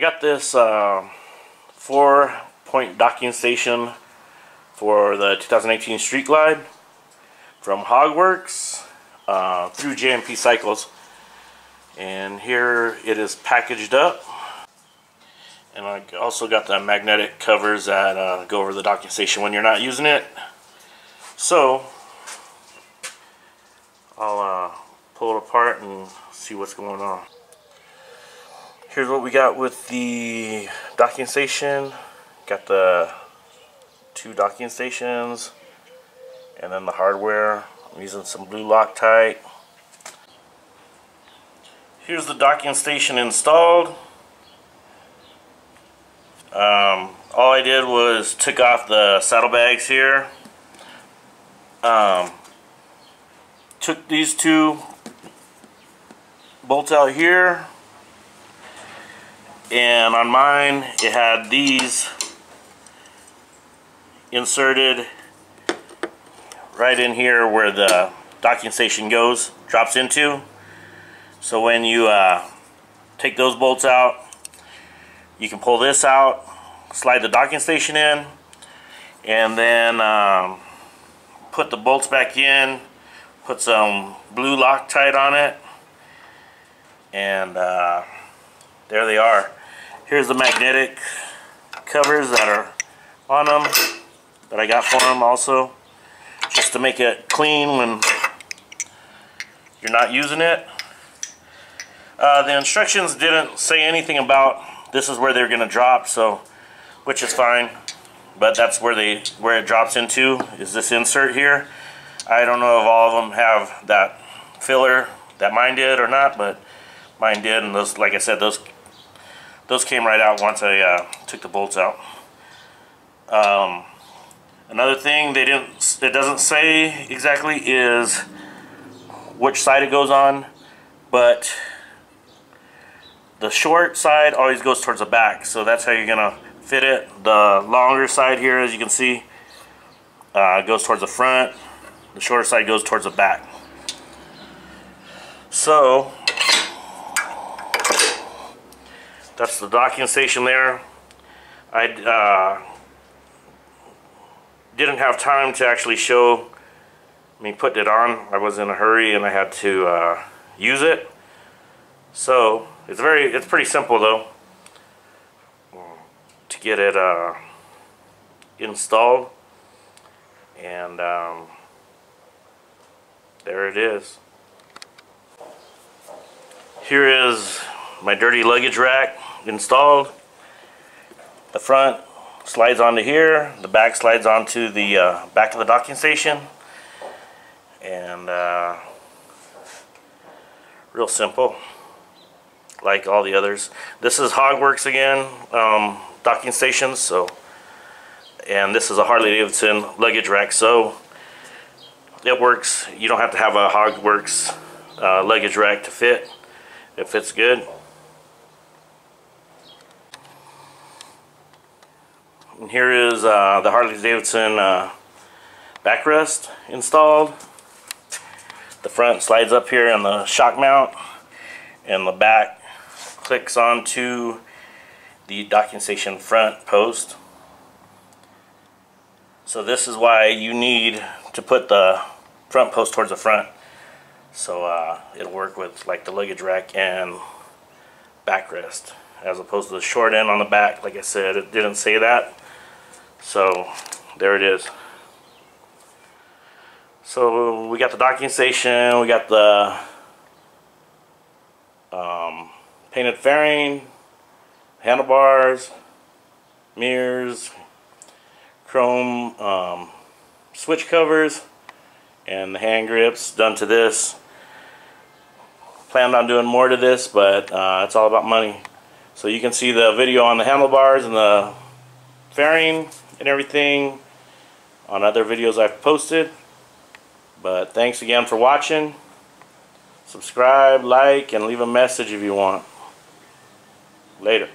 I got this uh, four point docking station for the 2018 Street Glide from Hogworkz uh, through J&P Cycles. And here it is packaged up. And I also got the magnetic covers that uh, go over the docking station when you're not using it. So I'll uh, pull it apart and see what's going on here's what we got with the docking station. Got the two docking stations and then the hardware. I'm using some blue Loctite. Here's the docking station installed. Um, all I did was took off the saddlebags here. Um, took these two bolts out here and on mine it had these inserted right in here where the docking station goes drops into. So when you uh, take those bolts out you can pull this out slide the docking station in and then um, put the bolts back in put some blue Loctite on it and uh, there they are Here's the magnetic covers that are on them that I got for them also just to make it clean when you're not using it. Uh, the instructions didn't say anything about this is where they're going to drop so which is fine but that's where they where it drops into is this insert here. I don't know if all of them have that filler that mine did or not but mine did and those like I said those those came right out once I uh, took the bolts out. Um, another thing they didn't it doesn't say exactly is which side it goes on, but the short side always goes towards the back, so that's how you're gonna fit it. The longer side here, as you can see, uh, goes towards the front. The shorter side goes towards the back. So That's the docking station there. I uh, didn't have time to actually show me putting it on. I was in a hurry and I had to uh, use it. So it's very, it's pretty simple though to get it uh, installed. And um, there it is. Here is my dirty luggage rack installed. The front slides onto here, the back slides onto the uh, back of the docking station. And uh, real simple, like all the others. This is Hogworkz again, um, docking stations. So, and this is a Harley Davidson luggage rack. So it works. You don't have to have a Hogworkz uh, luggage rack to fit. It fits good. And here is uh, the Harley Davidson uh, backrest installed. The front slides up here on the shock mount and the back clicks onto the docking station front post. So this is why you need to put the front post towards the front. So uh, it'll work with like the luggage rack and backrest as opposed to the short end on the back. Like I said, it didn't say that. So there it is. So we got the docking station, we got the um, painted fairing, handlebars, mirrors, chrome um, switch covers, and the hand grips done to this. Planned on doing more to this, but uh, it's all about money. So you can see the video on the handlebars and the fairing and everything on other videos I've posted. But thanks again for watching. Subscribe, like, and leave a message if you want. Later.